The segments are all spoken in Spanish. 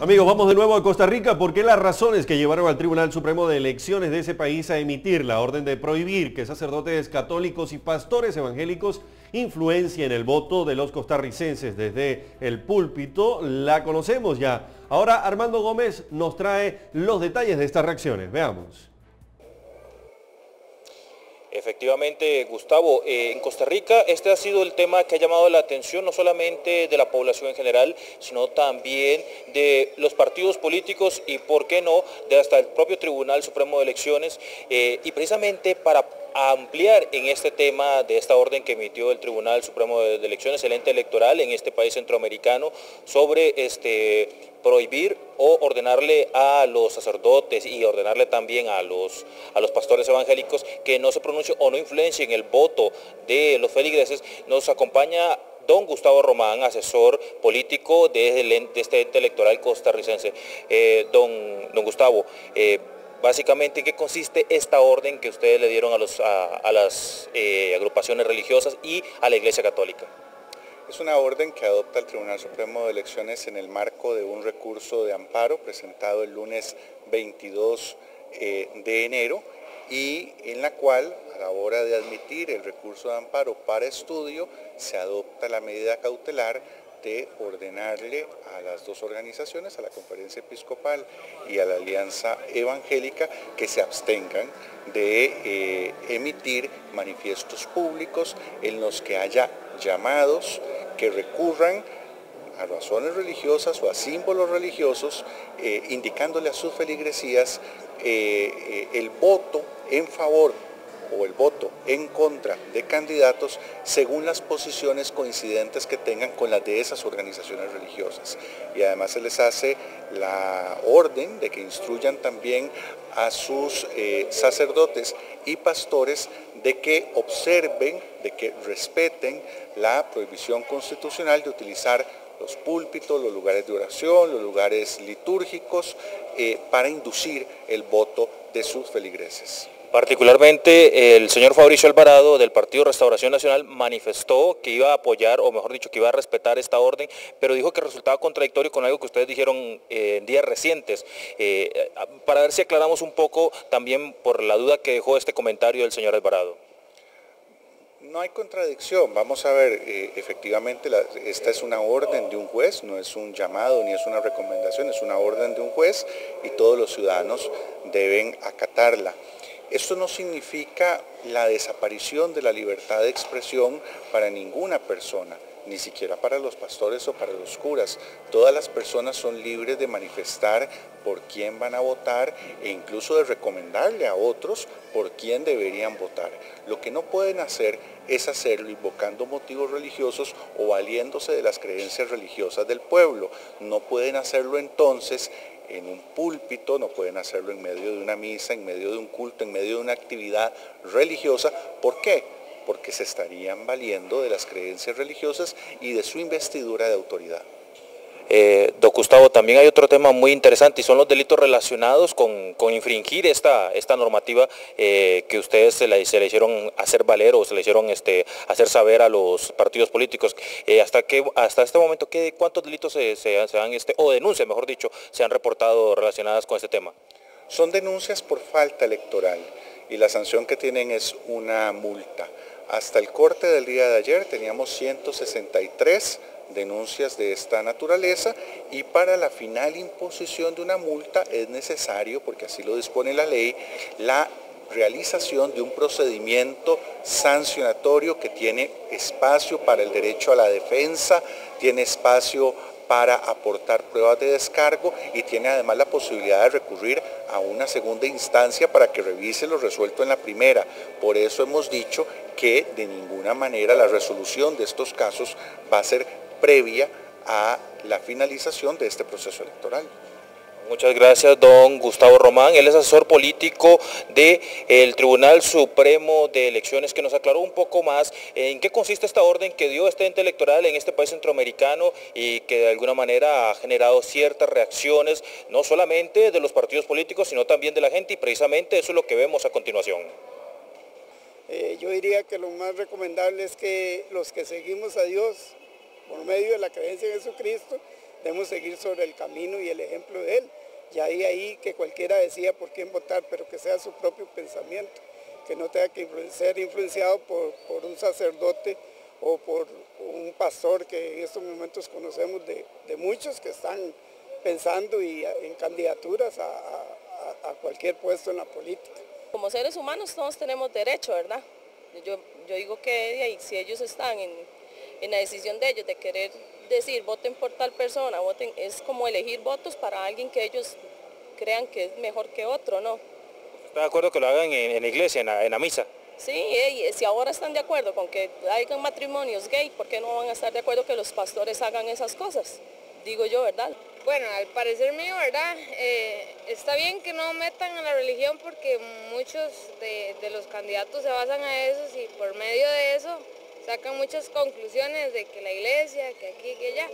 Amigos, vamos de nuevo a Costa Rica porque las razones que llevaron al Tribunal Supremo de Elecciones de ese país a emitir la orden de prohibir que sacerdotes católicos y pastores evangélicos influencien el voto de los costarricenses desde el púlpito, la conocemos ya. Ahora Armando Gómez nos trae los detalles de estas reacciones. Veamos. Efectivamente, Gustavo, eh, en Costa Rica este ha sido el tema que ha llamado la atención no solamente de la población en general, sino también de los partidos políticos y, por qué no, de hasta el propio Tribunal Supremo de Elecciones. Eh, y precisamente para ampliar en este tema de esta orden que emitió el Tribunal Supremo de Elecciones, el ente electoral en este país centroamericano, sobre este, prohibir o ordenarle a los sacerdotes y ordenarle también a los, a los pastores evangélicos que no se pronuncien o no influencien el voto de los feligreses, nos acompaña don Gustavo Román, asesor político de, este ente electoral costarricense. Eh, don, don Gustavo, eh, Básicamente, ¿en qué consiste esta orden que ustedes le dieron a, las eh, agrupaciones religiosas y a la Iglesia Católica? Es una orden que adopta el Tribunal Supremo de Elecciones en el marco de un recurso de amparo presentado el lunes 22 eh, de enero y en la cual a la hora de admitir el recurso de amparo para estudio se adopta la medida cautelar de ordenarle a las dos organizaciones, a la Conferencia Episcopal y a la Alianza Evangélica, que se abstengan de eh, emitir manifiestos públicos en los que haya llamados que recurran a razones religiosas o a símbolos religiosos, eh, indicándole a sus feligresías eh, el voto en favor o el voto en contra de candidatos según las posiciones coincidentes que tengan con las de esas organizaciones religiosas. Y además se les hace la orden de que instruyan también a sus eh, sacerdotes y pastores de que observen, de que respeten la prohibición constitucional de utilizar los púlpitos, los lugares de oración, los lugares litúrgicos, eh, para inducir el voto de sus feligreses. Particularmente el señor Fabricio Alvarado del Partido Restauración Nacional manifestó que iba a apoyar, o mejor dicho, que iba a respetar esta orden, pero dijo que resultaba contradictorio con algo que ustedes dijeron eh, en días recientes. Eh, para ver si aclaramos un poco también por la duda que dejó este comentario del señor Alvarado. No hay contradicción, vamos a ver, eh, efectivamente esta es una orden de un juez, no es un llamado ni es una recomendación, es una orden de un juez y todos los ciudadanos deben acatarla. Esto no significa la desaparición de la libertad de expresión para ninguna persona, ni siquiera para los pastores o para los curas. Todas las personas son libres de manifestar por quién van a votar e incluso de recomendarle a otros por quién deberían votar. Lo que no pueden hacer es hacerlo invocando motivos religiosos o valiéndose de las creencias religiosas del pueblo. No pueden hacerlo entonces en un púlpito, no pueden hacerlo en medio de una misa, en medio de un culto, en medio de una actividad religiosa. ¿Por qué? Porque se estarían valiendo de las creencias religiosas y de su investidura de autoridad. Eh, don Gustavo, también hay otro tema muy interesante y son los delitos relacionados con, infringir esta, esta normativa eh, que ustedes se le, hicieron hacer valer o se le hicieron este, hacer saber a los partidos políticos. Eh, hasta, hasta este momento, ¿qué, ¿cuántos delitos se, han, este, o denuncias, mejor dicho, se han reportado relacionadas con este tema? Son denuncias por falta electoral y la sanción que tienen es una multa. Hasta el corte del día de ayer teníamos 163 denuncias de esta naturaleza y para la final imposición de una multa es necesario, porque así lo dispone la ley, la realización de un procedimiento sancionatorio que tiene espacio para el derecho a la defensa, tiene espacio para aportar pruebas de descargo y tiene además la posibilidad de recurrir a una segunda instancia para que revise lo resuelto en la primera. Por eso hemos dicho que de ninguna manera la resolución de estos casos va a ser previa a la finalización de este proceso electoral. Muchas gracias, don Gustavo Román. Él es asesor político del Tribunal Supremo de Elecciones, que nos aclaró un poco más en qué consiste esta orden que dio este ente electoral en este país centroamericano y que de alguna manera ha generado ciertas reacciones, no solamente de los partidos políticos, sino también de la gente, y precisamente eso es lo que vemos a continuación. Eh, yo diría que lo más recomendable es que los que seguimos a Dios por medio de la creencia en Jesucristo, debemos seguir sobre el camino y el ejemplo de él. Y ahí, ahí que cualquiera decía por quién votar, pero que sea su propio pensamiento, que no tenga que ser influenciado por, por un sacerdote o por un pastor que en estos momentos conocemos de, muchos que están pensando y en candidaturas a, cualquier puesto en la política. Como seres humanos todos tenemos derecho, ¿verdad? Yo, yo digo que si ellos están en, en la decisión de ellos de querer decir voten por tal persona, voten, es como elegir votos para alguien que ellos crean que es mejor que otro, ¿no? ¿Está de acuerdo que lo hagan en, la iglesia, en la, misa? Sí, si ahora están de acuerdo con que hagan matrimonios gay, ¿por qué no van a estar de acuerdo que los pastores hagan esas cosas? Digo yo, ¿verdad? Bueno, al parecer mío, ¿verdad? Eh, está bien que no metan a la religión porque muchos de, de los candidatos se basan a eso y por medio de eso sacan muchas conclusiones de que la iglesia, que aquí, que allá.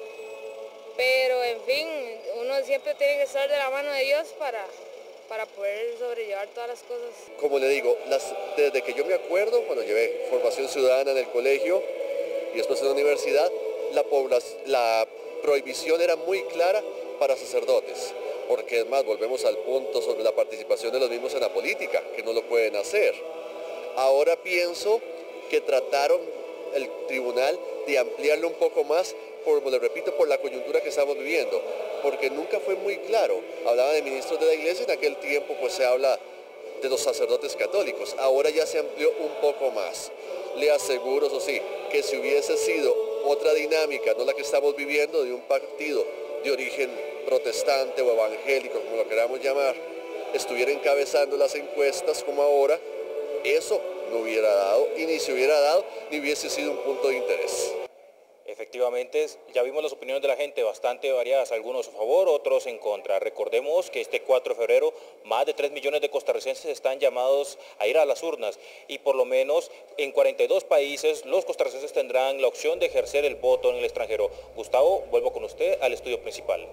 Pero en fin, uno siempre tiene que estar de la mano de Dios para, para poder sobrellevar todas las cosas. Como le digo, desde que yo me acuerdo, cuando llevé formación ciudadana en el colegio y después en la universidad, la, la prohibición era muy clara para sacerdotes, porque es más, volvemos al punto sobre la participación de los mismos en la política, que no lo pueden hacer. Ahora pienso que trataron el tribunal de ampliarlo un poco más, por, le repito, por la coyuntura que estamos viviendo, porque nunca fue muy claro. Hablaba de ministros de la iglesia, en aquel tiempo pues se habla de los sacerdotes católicos, ahora ya se amplió un poco más. Le aseguro, eso sí, que si hubiese sido otra dinámica, no la que estamos viviendo, de un partido de origen protestante o evangélico, como lo queramos llamar, estuviera encabezando las encuestas como ahora, eso no hubiera dado y ni se hubiera dado ni hubiese sido un punto de interés. Efectivamente, ya vimos las opiniones de la gente bastante variadas, algunos a favor, otros en contra. Recordemos que este 4 de febrero más de 3 millones de costarricenses están llamados a ir a las urnas y por lo menos en 42 países los costarricenses tendrán la opción de ejercer el voto en el extranjero. Gustavo, vuelvo con usted al estudio principal.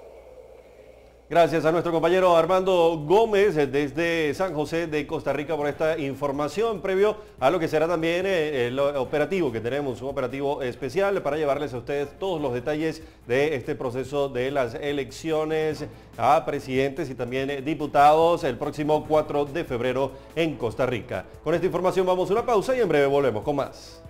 Gracias a nuestro compañero Armando Gómez desde San José de Costa Rica por esta información previo a lo que será también eh, el operativo que tenemos, un operativo especial para llevarles a ustedes todos los detalles de este proceso de las elecciones a presidentes y también eh, diputados el próximo 4 de febrero en Costa Rica. Con esta información vamos a una pausa y en breve volvemos con más.